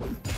you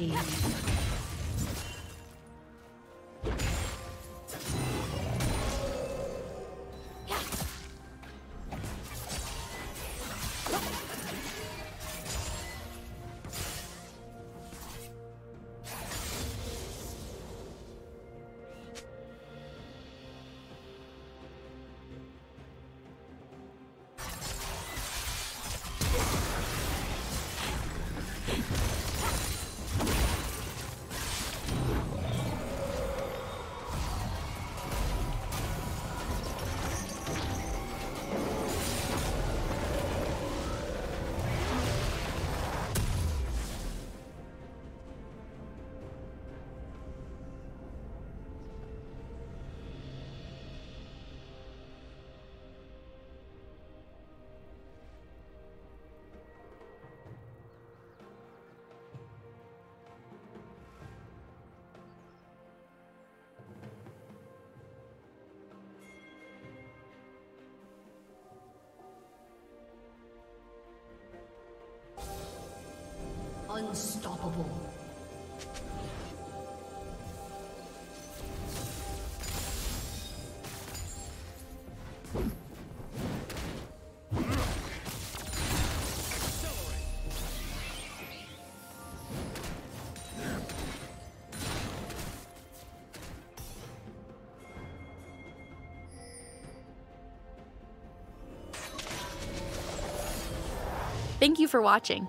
Rampage. Unstoppable. Thank you for watching.